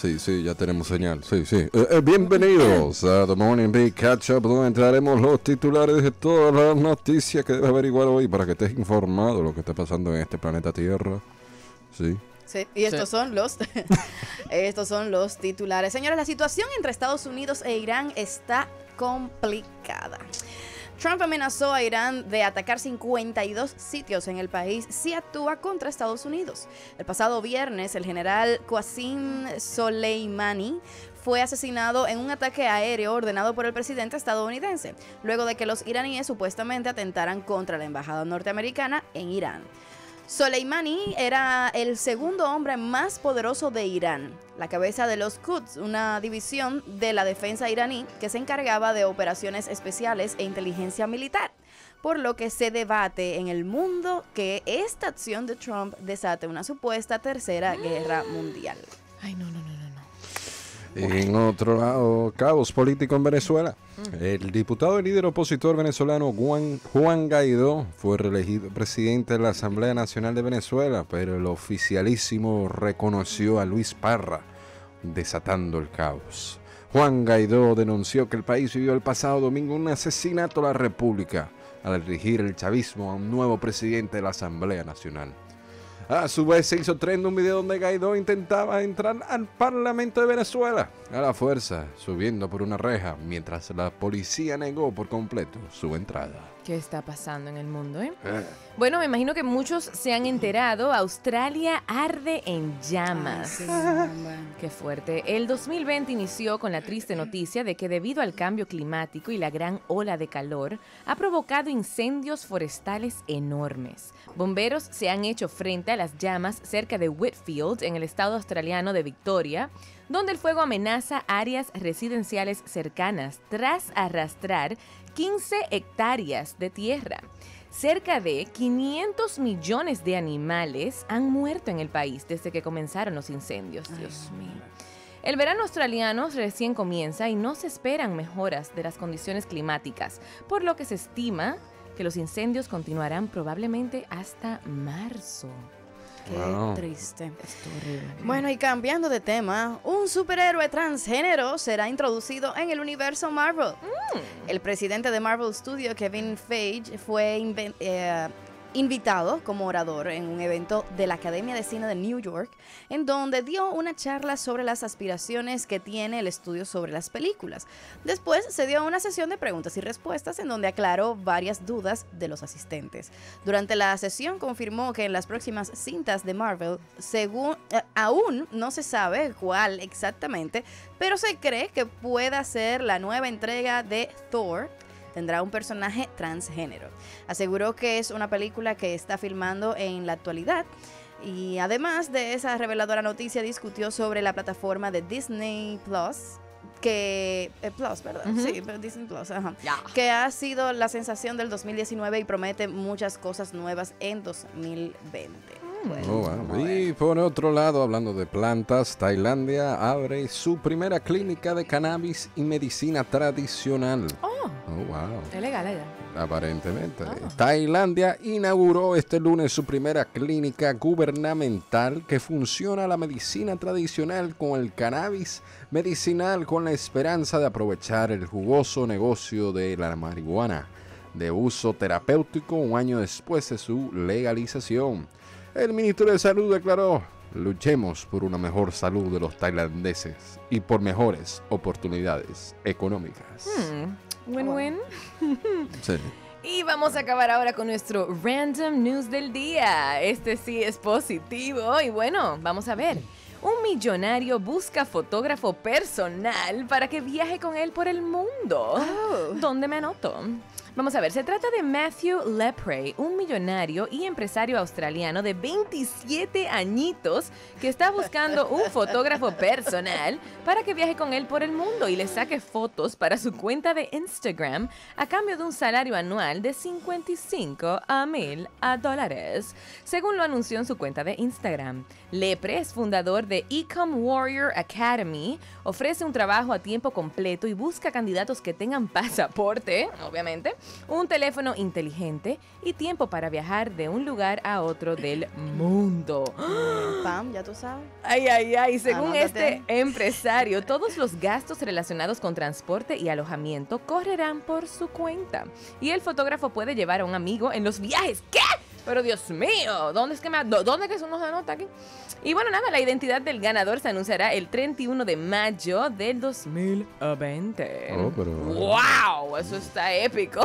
Sí, sí, ya tenemos señal. Sí, sí. Eh, eh, bienvenidos a The Morning Big Catch Up, donde entraremos los titulares de todas las noticias que debes averiguar hoy para que estés informado de lo que está pasando en este planeta Tierra. Sí. Sí, y estos son los estos son los titulares. Señores, la situación entre Estados Unidos e Irán está complicada. Trump amenazó a Irán de atacar 52 sitios en el país si actúa contra Estados Unidos. El pasado viernes, el general Qasim Soleimani fue asesinado en un ataque aéreo ordenado por el presidente estadounidense, luego de que los iraníes supuestamente atentaran contra la embajada norteamericana en Irán. Soleimani era el segundo hombre más poderoso de Irán, la cabeza de los Quds, una división de la defensa iraní que se encargaba de operaciones especiales e inteligencia militar, por lo que se debate en el mundo que esta acción de Trump desate una supuesta tercera guerra mundial. Ay, no, no, no, no. no. En otro lado, caos político en Venezuela. El diputado y líder opositor venezolano Juan, Juan Guaidó fue reelegido presidente de la Asamblea Nacional de Venezuela, pero el oficialísimo reconoció a Luis Parra, desatando el caos. Juan Guaidó denunció que el país vivió el pasado domingo un asesinato a la República al elegir el chavismo a un nuevo presidente de la Asamblea Nacional. A su vez se hizo trend un video donde Guaidó intentaba entrar al Parlamento de Venezuela a la fuerza, subiendo por una reja, mientras la policía negó por completo su entrada. ¿Qué está pasando en el mundo, eh? Eh, Bueno, me imagino que muchos se han enterado. Australia arde en llamas. Qué fuerte. El 2020 inició con la triste noticia de que debido al cambio climático y la gran ola de calor, ha provocado incendios forestales enormes. Bomberos se han hecho frente a las llamas cerca de Whitfield, en el estado australiano de Victoria, donde el fuego amenaza áreas residenciales cercanas tras arrastrar 15 hectáreas de tierra. Cerca de 500 millones de animales han muerto en el país desde que comenzaron los incendios. Dios mío. El verano australiano recién comienza y no se esperan mejoras de las condiciones climáticas, por lo que se estima que los incendios continuarán probablemente hasta marzo. Qué Wow. triste. Esto horrible. Bueno, y cambiando de tema, un superhéroe transgénero será introducido en el universo Marvel. El presidente de Marvel Studio, Kevin Feige, fue inven- eh, invitado como orador en un evento de la Academia de Cine de New York, en donde dio una charla sobre las aspiraciones que tiene el estudio sobre las películas. Después se dio una sesión de preguntas y respuestas en donde aclaró varias dudas de los asistentes. Durante la sesión confirmó que en las próximas cintas de Marvel, según eh, aún no se sabe cuál exactamente, pero se cree que pueda ser la nueva entrega de Thor. Tendrá un personaje transgénero. Aseguró que es una película que está filmando en la actualidad. Y además de esa reveladora noticia, discutió sobre la plataforma de Disney Plus. Que. eh, Plus, ¿verdad? Ujú. Sí, pero Disney Plus, ajá que ha sido la sensación del 2019 y promete muchas cosas nuevas en 2020. Bueno, Oh, wow. vamos a ver. Y por otro lado, hablando de plantas, Tailandia abre su primera clínica de cannabis y medicina tradicional. Oh, Oh, wow. es legal allá. Aparentemente. Ah. Tailandia inauguró este lunes su primera clínica gubernamental que funciona la medicina tradicional con el cannabis medicinal con la esperanza de aprovechar el jugoso negocio de la marihuana de uso terapéutico un año después de su legalización. El ministro de Salud declaró, luchemos por una mejor salud de los tailandeses y por mejores oportunidades económicas. Hmm, Win-win. Sí. Y vamos a acabar ahora con nuestro random news del día. Este sí es positivo. Y bueno, vamos a ver. Un millonario busca fotógrafo personal para que viaje con él por el mundo. Oh. ¿Dónde me anoto? Vamos a ver, se trata de Matthew Lepre, un millonario y empresario australiano de 27 añitos que está buscando un fotógrafo personal para que viaje con él por el mundo y le saque fotos para su cuenta de Instagram a cambio de un salario anual de 55 a 1000 a dólares, según lo anunció en su cuenta de Instagram. Lepre es fundador de Ecom Warrior Academy, ofrece un trabajo a tiempo completo y busca candidatos que tengan pasaporte, obviamente, un teléfono inteligente y tiempo para viajar de un lugar a otro del mundo. Pam, ya tú sabes. Ay, ay, ay. Según Anótate. este empresario, todos los gastos relacionados con transporte y alojamiento correrán por su cuenta. Y el fotógrafo puede llevar a un amigo en los viajes. ¿Qué? Pero Dios mío, ¿dónde es que me dónde es que eso no se anota aquí? Y bueno, nada, la identidad del ganador se anunciará el 31 de mayo del 2020. Oh, pero- ¡Wow! Eso está épico.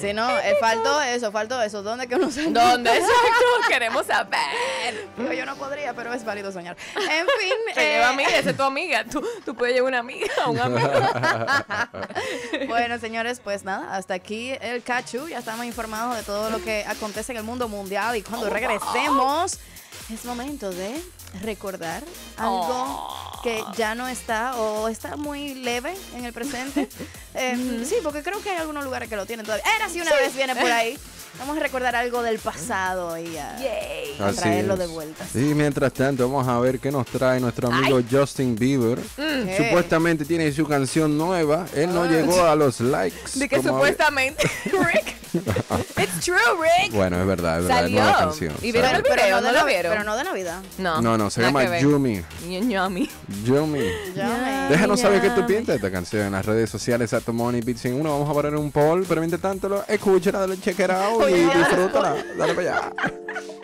Si no, eh, faltó eso, faltó eso. ¿Dónde que uno se ¿Dónde exacto? Queremos saber. Digo, yo no podría, pero es válido soñar. En fin. Te eh, lleva amiga, esa es tu amiga. Tú, tú puedes llevar una amiga o un amigo. bueno, señores, pues nada, hasta aquí el Cachu. Ya estamos informados de todo lo que acontece en el mundo mundial. Y cuando regresemos, es momento de recordar algo Oh. que ya no está o está muy leve en el presente. Eh, Sí, porque creo que hay algunos lugares que lo tienen todavía. Era si una vez viene por ahí. Vamos a recordar algo del pasado y a, Yay. Así traerlo es. de vuelta. Y mientras tanto, vamos a ver qué nos trae nuestro amigo Justin Bieber. ¿Qué? Supuestamente tiene su canción nueva. Él no llegó a los likes. De que supuestamente, Rick. It's true, Rick. Bueno, es verdad, es verdad. Es Salió. nueva canción. Y vieron el video, no, de ¿no lo vieron? pero no de Navidad. No, No, no, se llama. Yumi. Yumi. Ya. Déjanos saber qué tú Yumi. piensas de esta canción en las redes sociales a Money Beats en uno. Vamos a poner un poll, pero mientras tanto, escúchala, dale check it out y disfrútala. Dale para allá.